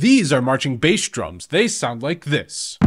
These are marching bass drums. They sound like this.